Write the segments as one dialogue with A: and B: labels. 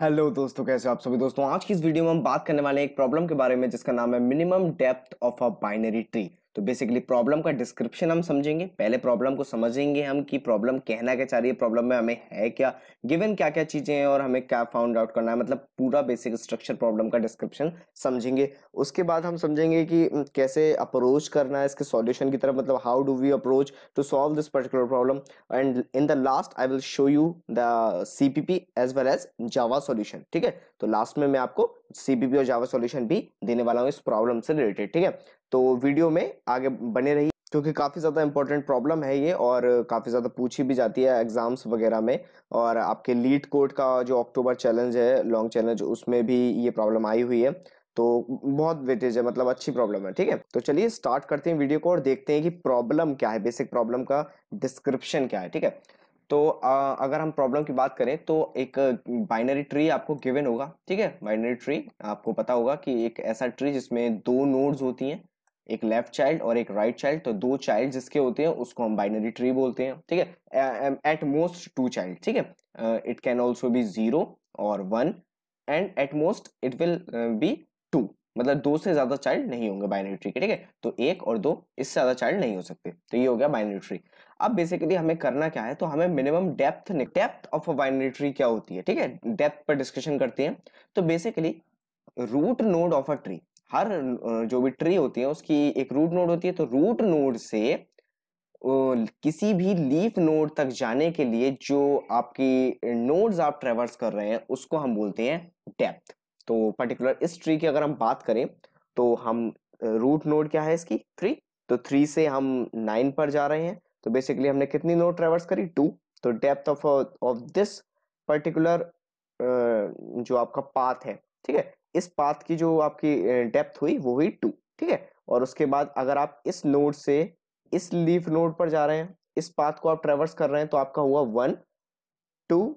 A: Hello दोस्तों, कैसे हो आप सभी दोस्तों? आज की इस वीडियो में हम बात करने वाले हैं एक प्रॉब्लम के बारे में जिसका नाम है minimum depth of a binary tree. तो बेसिकली प्रॉब्लम का डिस्क्रिप्शन हम समझेंगे। पहले प्रॉब्लम को समझेंगे हम कि प्रॉब्लम कहना क्या चाह रही है प्रॉब्लम में हमें है क्या गिवन क्या क्या चीज़ें हैं और हमें क्या फाउंड आउट करना है मतलब पूरा बेसिक स्ट्रक्चर प्रॉब्लम का डिस्क्रिप्शन समझेंगे। उसके बाद हम समझेंगे कि कैसे अप्रोच करना है इसके सॉल्यूशन की तरफ़ मतलब how do we approach to solve this particular problem and in the last I will show you the CPP as well as Java solution ठीक है? तो लास्ट में मैं आपको सीपीपी और जावा सॉल्यूशन भी देने वाला हूँ इस प्रॉब्लम से रिलेटेड ठीक है? तो वीडियो में आगे बने रही क्योंकि काफ़ी ज़्यादा इंपॉर्टेंट प्रॉब्लम है ये और काफ़ी ज़्यादा पूछी भी जाती है एग्ज़ाम्स वगैरह में और आपके लीड कोड का जो अक्टूबर चैलेंज है लॉन्ग चैलेंज उसमें भी ये प्रॉब्लम आई हुई है। तो बहुत वेटेज है मतलब अच्छी प्रॉब्लम है, ठीक है? तो चलिए स्टार्ट करते हैं वीडियो को और देखते हैं कि प्रॉब्लम क्या है बेसिक प्रॉब्लम का डिस्क्रिप्शन क्या है, ठीक है? तो आ, अगर हम प्रॉब्लम की बात करें तो एक बाइनरी ट्री आपको गिवन होगा ठीक है? बाइनरी ट्री आपको पता होगा कि एक ऐसा ट्री जिसमें दो नोड्स होती हैं एक लेफ़्ट चाइल्ड और एक राइट right चाइल्ड तो दो चाइल्ड जिसके होते हैं उसको हम बाइनरी ट्री बोलते हैं ठीक है? एट मोस्ट टू चाइल्ड ठीक है? It can also be zero और one and at most it will be two मतलब दो से ज़्यादा चाइल्ड नहीं होंगे बाइनरी ट्री के ठीक है? तो एक और दो इससे ज़्यादा चाइल्ड नहीं हो सकते तो ये हो गया बाइनरी ट्री अब बेसिकली हमें करना क्या है? तो हमें minimum depth depth of a binary tree क्या होती है? ठीक है? डेप्थ पर डिस्कशन करते हैं। तो basically root node of a tree हर जो भी ट्री होती है, उसकी एक रूट नोड होती है। तो रूट नोड से किसी भी लीफ नोड तक जाने के लिए जो आपकी नोड्स आप ट्रेवर्स कर रहे हैं, उसको हम बोलते हैं डेप्थ तो पर्टिकुलर इस ट्री की अगर हम बात करें तो हम रूट नोड क्या है इसकी? थ्री तो थ्री से हम नाइन पर जा रहे हैं। तो बेसिकली हमने कितनी नोड ट्रेवर्स करी? टू तो depth of of this particular जो आपका पाथ है, ठीक है? इस पाथ की जो आपकी डेप्थ हुई, वो हुई टू ठीक है? और उसके बाद अगर आप इस नोड से इस लीफ नोड पर जा रहे हैं, इस पाथ को आप ट्रेवर्स कर रहे हैं तो आपका हुआ वन टू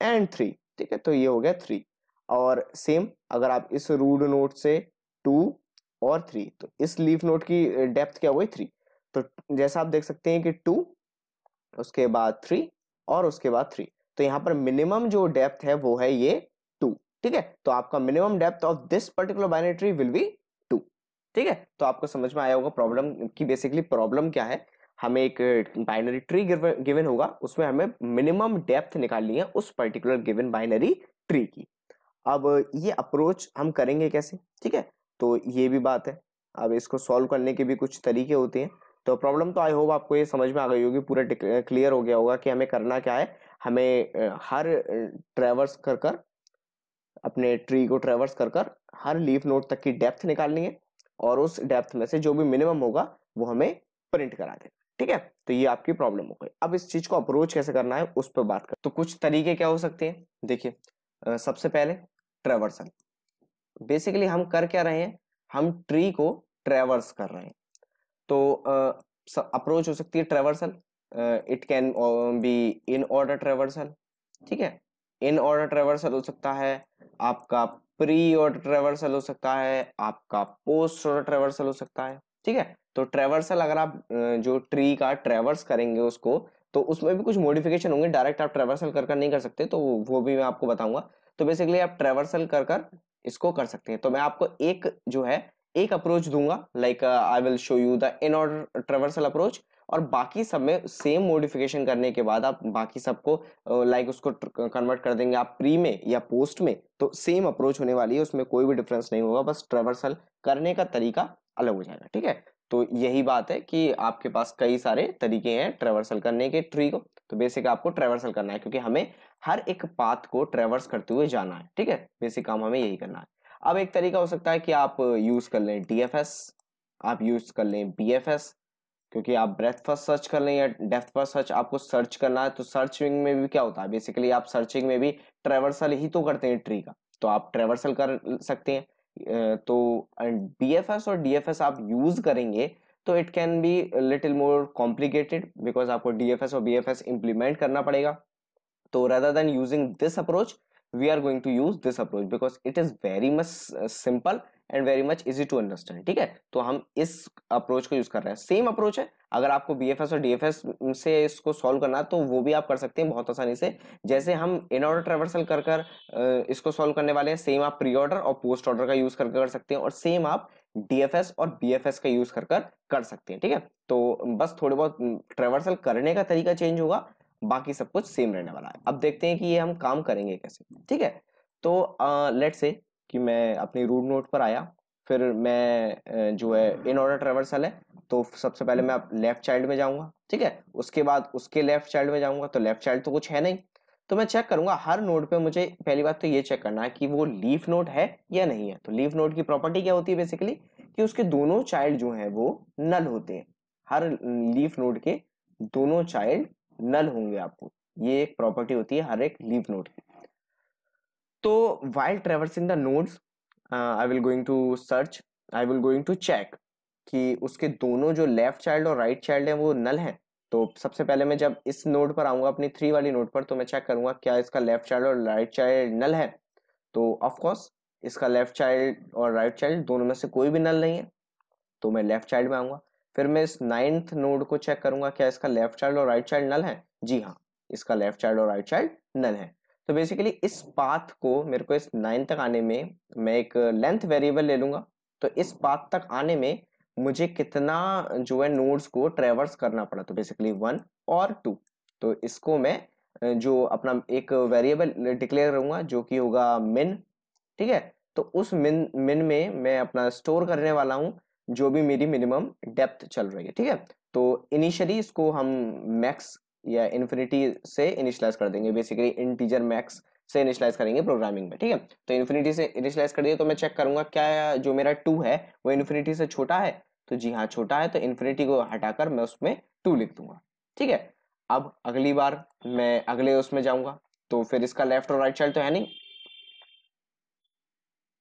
A: एंड थ्री ठीक है? तो ये हो गया थ्री और सेम अगर आप इस रूड नोड से टू और थ्री तो इस लीफ नोड की डेप्थ क्या हुई? थ्री तो जैसा आप देख सकते हैं कि टू उसके बाद थ्री और उसके बाद थ्री तो यहाँ पर मिनिमम जो डेप्थ है, वो है ये टू ठीक है? तो आपका minimum depth of this particular binary tree will be two ठीक है? तो आपको समझ में आया होगा प्रॉब्लम की बेसिकली प्रॉब्लम क्या है? हमें एक बाइनरी ट्री गिवन होगा, उसमें हमें मिनिमम डेप्थ निकालनी है उस पर्टिकुलर गिवन बाइनरी ट्री की। अब ये अप्रोच हम करेंगे कैसे, ठीक है? तो ये भी बात है। अब इसको सॉल्व करने के भी कुछ तरीके होते हैं। तो प्रॉब्लम तो आई होप आपको ये समझ में आ गई होगी, पूरा क्लियर हो गया होगा कि हमें करना क्या है। हमें हर ट्रेवर्स कर कर, अपने ट्री को ट्रेवर्स कर कर, हर लीफ नोट तक की डेप्थ निकालनी है और उस डेप्थ में से जो भी मिनिमम होगा वो हमें प्रिंट करा देना, ठीक है? तो ये आपकी प्रॉब्लम हो गई। अब इस चीज़ को अप्रोच कैसे करना है उस पर बात कर तो कुछ तरीके क्या हो सकते हैं? देखिए सबसे पहले ट्रेवर्सल। बेसिकली हम कर क्या रहे हैं? हम ट्री को ट्रेवर्स कर रहे हैं। तो अप्रोच हो सकती है traversal. It can be in order traversal ठीक है? इन ऑर्डर ट्रेवर्सल हो सकता है, आपका प्री ऑर्डर ट्रेवर्सल हो सकता है, आपका पोस्ट ऑर्डर ट्रेवर्सल हो सकता है, ठीक है? तो ट्रेवर्सल अगर आप जो ट्री का ट्रेवर्स करेंगे उसको तो उसमें भी कुछ मॉडिफिकेशन होंगे डायरेक्ट आप ट्रेवर्सल कर कर नहीं कर सकते तो वो भी मैं आपको बताऊँगा। तो बेसिकली आप ट्रेवर्सल कर कर इसको कर सकते हैं। तो मैं आपको एक जो है एक अप्रोच दूँगा like I will show you the in order traversal approach और बाकी सब में सेम मॉडिफिकेशन करने के बाद आप बाकी सबको लाइक उसको कन्वर्ट कर देंगे आप प्री में या पोस्ट में तो सेम अप्रोच होने वाली है, उसमें कोई भी डिफरेंस नहीं होगा, बस ट्रेवर्सल करने का तरीका अलग हो जाएगा, ठीक है? तो यही बात है कि आपके पास कई सारे तरीके हैं ट्रेवर्सल करने के ट्री को तो बेसिक आपको ट्रेवर्सल करना है, क्योंकि हमें हर एक पाथ को ट्रेवर्स करते हुए जाना है, ठीक है? बेसिक काम हमें यही करना है। अब एक तरीका हो सकता है कि आप यूज़ कर लें डीएफएस आप यूज़ कर लें बीएफएस क्योंकि आप ब्रेथ फ़र्स्ट सर्च कर लें या डेप्थ फ़र्स्ट सर्च आपको सर्च करना है तो सर्चिंग में भी क्या होता है? बेसिकली आप सर्चिंग में भी ट्रेवर्सल ही तो करते हैं ट्री का तो आप ट्रेवर्सल कर सकते हैं। तो बी एफ़ एस और डी आप यूज़ करेंगे तो it can be little more complicated because आपको डीएफएस और बी एफ़ एस इंप्लीमेंट करना पड़ेगा। तो rather than using this approach we are going to use this approach because it is very much simple and very much easy to understand ठीक है? तो हम इस अप्रोच को यूज़ कर रहे हैं। सेम अप्रोच है। अगर आपको बी और डी से इसको सॉल्व करना है तो वो भी आप कर सकते हैं बहुत आसानी से। जैसे हम इन ऑर्डर ट्रेवर्सल कर कर इसको सॉल्व करने वाले हैं सेम आप प्री ऑर्डर और पोस्ट ऑर्डर का यूज़ करके कर सकते हैं और सेम आप डीएफएस और बीएफएस का यूज़ कर कर कर सकते हैं, ठीक है? तो बस थोड़े बहुत ट्रेवर्सल करने का तरीका चेंज होगा। बाकी सब कुछ सेम रहने वाला है। अब देखते हैं कि ये हम काम करेंगे कैसे। ठीक है? तो लेट से कि मैं अपनी रूट नोट पर आया, फिर मैं जो है इन ऑर्डर ट्रेवर्सल है तो सबसे पहले मैं लेफ़्ट चाइल्ड में जाऊँगा। ठीक है? उसके बाद उसके लेफ़्ट चाइल्ड में जाऊँगा तो लेफ़्ट चाइल्ड तो कुछ है नहीं। तो मैं चेक करूँगा, हर नोड पे मुझे पहली बात तो ये चेक करना है कि वो लीफ नोड है या नहीं है। तो लीफ नोड की प्रॉपर्टी क्या होती है बेसिकली कि उसके दोनों चाइल्ड जो है, वो नल होते हैं। हर लीफ नोड के दोनों चाइल्ड नल होंगे आपको। ये एक प्रॉपर्टी होती है, हर एक लीफ नोड की तो while traversing the nodes I will going to search I will going to check कि उसके दोनों जो लेफ़्ट चाइल्ड और राइट right चाइल्ड है, वो नल है। तो सबसे पहले मैं जब इस नोड पर आऊँगा, अपनी थ्री वाली नोड पर तो मैं चेक करूँगा, क्या इसका लेफ़्ट चाइल्ड और राइट चाइल्ड नल है? तो ऑफकोर्स इसका लेफ़्ट चाइल्ड और राइट चाइल्ड दोनों में से कोई भी नल नहीं है। तो मैं लेफ़्ट चाइल्ड में आऊँगा। फिर मैं इस नाइन्थ नोड को चेक करूँगा, क्या इसका लेफ़्ट चाइल्ड और राइट चाइल्ड नल है? जी हाँ इसका लेफ़्ट चाइल्ड और राइट चाइल्ड नल है। तो बेसिकली इस पाथ को, मेरे को इस नाइन तक आने में, मैं एक लेंथ वेरिएबल ले लूँगा। तो इस पाथ तक आने में मुझे कितना जो है नोड्स को ट्रेवर्स करना पड़ा तो बेसिकली वन और टू तो इसको मैं जो अपना एक वेरिएबल डिक्लेयर करूँगा, जो कि होगा मिन ठीक है? तो उस मिन मिन में मैं अपना स्टोर करने वाला हूँ। जो भी मेरी मिनिमम डेप्थ चल रही है, ठीक है? तो इनिशियली इसको हम मैक्स या इन्फिनिटी से इनिशलाइज कर देंगे। बेसिकली इंटीजर मैक्स से इनिशलाइज करेंगे प्रोग्रामिंग में, ठीक है? तो इन्फिनिटी से इनिशलाइज कर दिया तो मैं चेक करूँगा क्या जो मेरा टू है, वो इन्फिनिटी से छोटा है? तो जी हाँ छोटा है तो इन्फिनिटी को हटाकर मैं उसमें टू लिख दूँगा, ठीक है? अब अगली बार मैं अगले उसमें जाऊँगा तो फिर इसका लेफ़्ट और राइट चाइल्ड तो है नहीं?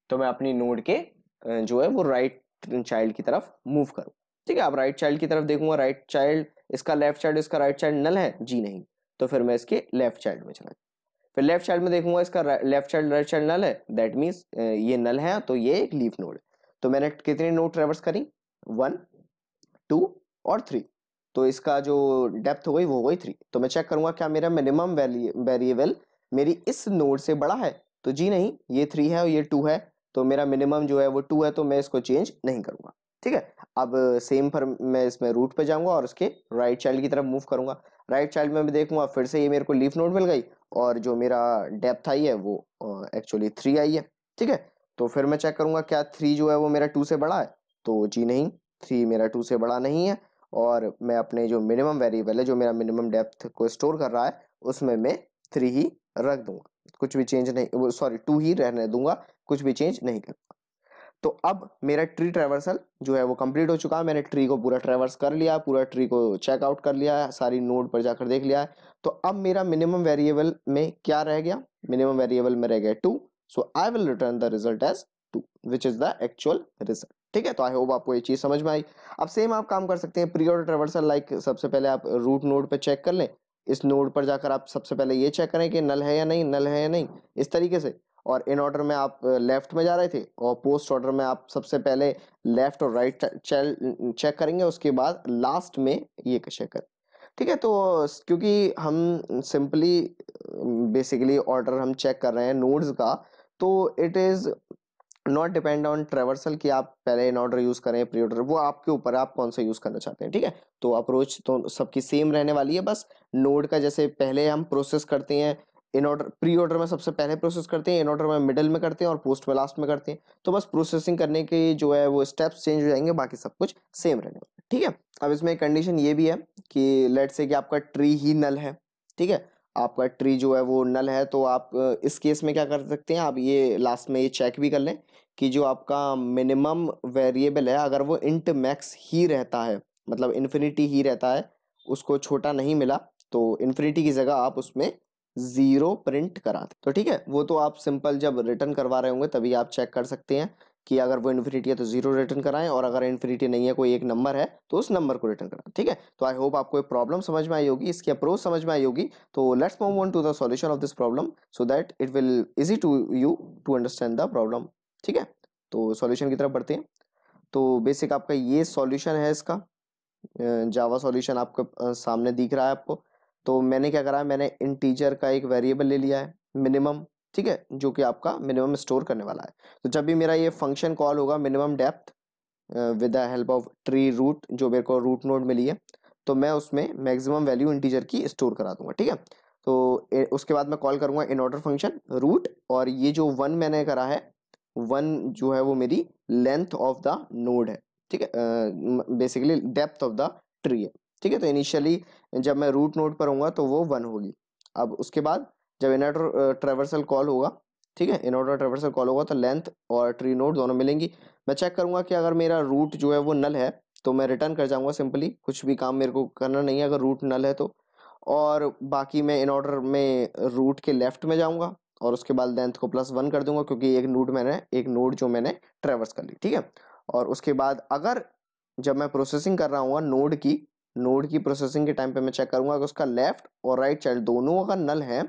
A: तो मैं अपनी नोड के जो है वो राइट चाइल्ड की तरफ़ मूव करूँ। ठीक है, अब राइट चाइल्ड की तरफ़ देखूँगा राइट चाइल्ड इसका लेफ़्ट चाइल्ड इसका राइट चाइल्ड नल है? जी नहीं। तो फिर मैं इसके लेफ़्ट चाइल्ड में चला फिर लेफ़्ट चाइल्ड में देखूँगा, इसका left child right child null है? दैट मीन्स ये नल है तो ये एक लीफ नोड है। तो मैंने कितनी नोड ट्रेवर्स करी? वन टू और थ्री तो इसका जो डेप्थ हो गई, वो हो गई थ्री तो मैं चेक करूँगा, क्या मेरा मिनिमम वेरिएबल मेरी इस नोड से बड़ा है? तो जी नहीं, ये थ्री है और ये टू है। तो मेरा मिनिमम जो है वो टू है तो मैं इसको चेंज नहीं करूँगा। ठीक है? अब सेम पर मैं इसमें रूट पे जाऊँगा और उसके राइट चाइल्ड की तरफ़ मूव करूँगा। राइट चाइल्ड में मैं देखूँगा, फिर से ये मेरे को लीफ नोड मिल गई और जो मेरा डेप्थ आई है वो एक्चुअली थ्री आई है। ठीक है? तो फिर मैं चेक करूँगा क्या थ्री जो है वो मेरा टू से बड़ा है। तो जी नहीं थ्री मेरा टू से बड़ा नहीं है और मैं अपने जो मिनिमम वेरिएबल है, जो मेरा मिनिमम डेप्थ को स्टोर कर रहा है, उसमें मैं थ्री ही रख दूँगा। कुछ भी चेंज नहीं सॉरी टू ही रहने दूँगा। कुछ भी चेंज नहीं करूँगा तो अब मेरा ट्री ट्रेवर्सल जो है वो कंप्लीट हो चुका है। मैंने ट्री को पूरा ट्रेवर्स कर लिया, पूरा ट्री को चेकआउट कर लिया है सारी नोड पर जाकर देख लिया है। तो अब मेरा मिनिमम वेरिएबल में क्या रह गया? मिनिमम वेरिएबल में रह गया two so I will return the result as two which is the actual result ठीक है? तो आई होप आपको ये चीज़ समझ में आई। अब सेम आप काम कर सकते हैं। प्री ऑर्डर ट्रेवर्सल लाइक सबसे पहले आप रूट नोड पर चेक कर लें। इस नोड पर जाकर आप सबसे पहले ये चेक करें कि नल है या नहीं नल है या नहीं। इस तरीके से। और इन ऑर्डर में आप लेफ़्ट में जा रहे थे और पोस्ट ऑर्डर में आप सबसे पहले लेफ़्ट और राइट चेक करेंगे, उसके बाद लास्ट में ये चेक करें। ठीक है तो क्योंकि हम सिंपली, बेसिकली ऑर्डर हम चेक कर रहे हैं नोड्स का तो it is not depend on traversal कि आप पहले इन ऑर्डर यूज़ करें प्री ऑर्डर, वो आपके ऊपर आप कौन सा यूज़ करना चाहते हैं, ठीक है? तो अप्रोच तो सबकी सेम रहने वाली है, बस नोड का जैसे पहले हम प्रोसेस करते हैं इन ऑर्डर प्री ऑर्डर में सबसे पहले प्रोसेस करते हैं, इन ऑर्डर में मिडिल में करते हैं और पोस्ट में लास्ट में करते हैं। तो बस प्रोसेसिंग करने के जो है वो स्टेप्स चेंज हो जाएँगे, बाकी सब कुछ सेम रहने वाला ठीक है? अब इसमें कंडीशन ये भी है कि लेट से कि आपका ट्री ही नल है, ठीक है? आपका ट्री जो है वो नल है तो आप इस केस में क्या कर सकते हैं, आप ये लास्ट में ये चेक भी कर लें कि जो आपका मिनिमम वेरिएबल है, अगर वो इंट मैक्स ही रहता है मतलब इन्फिनिटी ही रहता है, उसको छोटा नहीं मिला तो इन्फिनिटी की जगह आप उसमें ज़ीरो प्रिंट करा दे। तो ठीक है, वो तो आप सिंपल जब रिटर्न करवा रहे होंगे तभी आप चेक कर सकते हैं कि अगर वो इन्फिनिटी है तो ज़ीरो रिटर्न कराएँ और अगर इन्फिनिटी नहीं है, कोई एक नंबर है तो उस नंबर को रिटर्न कराएँ ठीक है तो आई होप आपको प्रॉब्लम समझ में आई होगी, इसकी अप्रोच समझ में आई होगी। तो let's move on to the solution of this problem so that it will easy to you to understand the problem. ठीक है तो सॉल्यूशन की तरफ़ बढ़ते हैं। तो बेसिक आपका ये सॉल्यूशन है इसका। जावा सॉल्यूशन आपके सामने दिख रहा है आपको। तो मैंने क्या करा है मैंने इंटीजर का एक वेरिएबल ले लिया है मिनिमम ठीक है जो कि आपका मिनिमम स्टोर करने वाला है। तो जब भी मेरा ये फ़ंक्शन कॉल होगा minimum depth with the help of tree root जो मेरे को रूट नोड मिली है तो मैं उसमें मैक्सिमम वैल्यू इंटीजर की स्टोर करा दूँगा ठीक है? तो ए, उसके बाद मैं कॉल करूँगा इन ऑर्डर फ़ंक्शन रूट और ये जो वन मैंने करा है वन जो है वो मेरी लेंथ ऑफ़ द नोड है ठीक है? Basically depth of the tree है। ठीक है? तो इनिशियली जब मैं रूट नोड पर हूँ तो वो वन होगी। अब उसके बाद जब इन ऑर्डर ट्रेवर्सल कॉल होगा, ठीक है? इन ऑर्डर ट्रेवर्सल कॉल होगा तो लेंथ और ट्री नोड दोनों मिलेंगी। मैं चेक करूँगा कि अगर मेरा रूट जो है वो नल है तो मैं रिटर्न कर जाऊँगा सिंपली कुछ भी काम मेरे को करना नहीं है अगर रूट नल है तो। और बाकी मैं इन ऑर्डर में रूट के लेफ़्ट में जाऊँगा और उसके बाद लेंथ को प्लस वन कर दूँगा क्योंकि एक नोड मैंने, एक नोड जो मैंने ट्रेवर्स कर ली, ठीक है? और उसके बाद अगर जब मैं प्रोसेसिंग कर रहा हूँ नोड की नोड की प्रोसेसिंग के टाइम पे मैं चेक करूँगा कि उसका लेफ़्ट और राइट चाइल्ड दोनों अगर नल है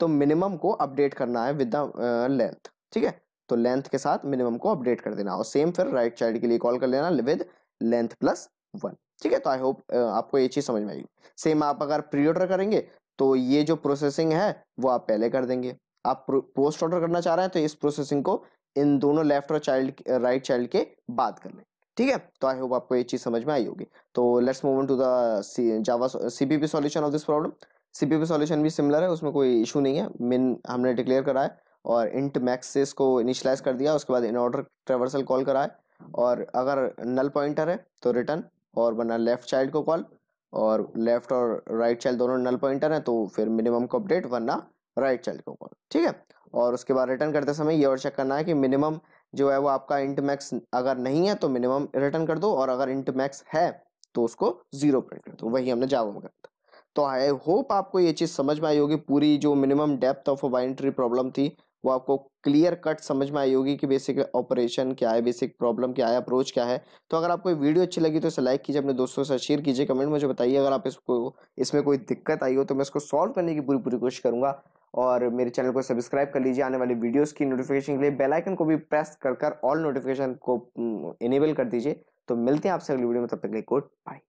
A: तो मिनिमम को अपडेट करना है विद द लेंथ ठीक है? तो लेंथ के साथ मिनिमम को अपडेट कर देना। और सेम फिर राइट चाइल्ड के लिए कॉल कर लेना विद लेंथ प्लस वन ठीक है? तो आई होप आपको ये चीज़ समझ में आएगी। सेम आप अगर प्री ऑर्डर करेंगे तो ये जो प्रोसेसिंग है, वो आप पहले कर देंगे। आप पोस्ट ऑर्डर करना चाह रहे हैं तो इस प्रोसेसिंग को इन दोनों लेफ़्ट और चाइल्ड राइट चाइल्ड के बाद कर लें। ठीक है? तो आई होप आपको ये चीज़ समझ में आई होगी। तो let's move on to the Java CPP solution of this problem CPP solution भी सिमिलर है, उसमें कोई इशू नहीं है। मिन हमने डिक्लेयर करा है और इंट मैक्स से इसको इनिशलाइज कर दिया, उसके बाद इन ऑर्डर ट्रेवर्सल कॉल करा है। और अगर नल पॉइंटर है तो रिटर्न और वरना लेफ़्ट चाइल्ड को कॉल और लेफ़्ट और राइट चाइल्ड दोनों नल पॉइंटर है तो फिर मिनिमम को अपडेट वरना राइट चाइल्ड को कॉल ठीक है? और उसके बाद रिटर्न करते समय ये और चेक करना है कि मिनिमम जो है वो आपका इंट मैक्स अगर नहीं है तो मिनिमम रिटर्न कर दो और अगर इंट मैक्स है तो उसको ज़ीरो प्रिंट कर दो। वही हमने जावा में करता तो आई होप आपको ये चीज़ समझ में आई होगी। पूरी जो minimum depth of binary problem थी वो आपको क्लियर कट समझ में आई होगी कि बेसिक ऑपरेशन क्या है बेसिक प्रॉब्लम क्या है अप्रोच क्या है। तो अगर आपको वीडियो अच्छी लगी तो इसे लाइक कीजिए, अपने दोस्तों से शेयर कीजिए कमेंट मुझे बताइए। अगर आप इसको, इसमें कोई दिक्कत आई हो तो मैं इसको सॉल्व करने की पूरी पूरी कोशिश करूँगा। और मेरे चैनल को सब्सक्राइब कर लीजिए। आने वाली वीडियोस की नोटिफिकेशन के लिए बेल आइकन को भी प्रेस कर कर ऑल नोटिफिकेशन को इनेबल कर दीजिए। तो मिलते हैं आपसे अगली वीडियो में, तब तक गुड बाय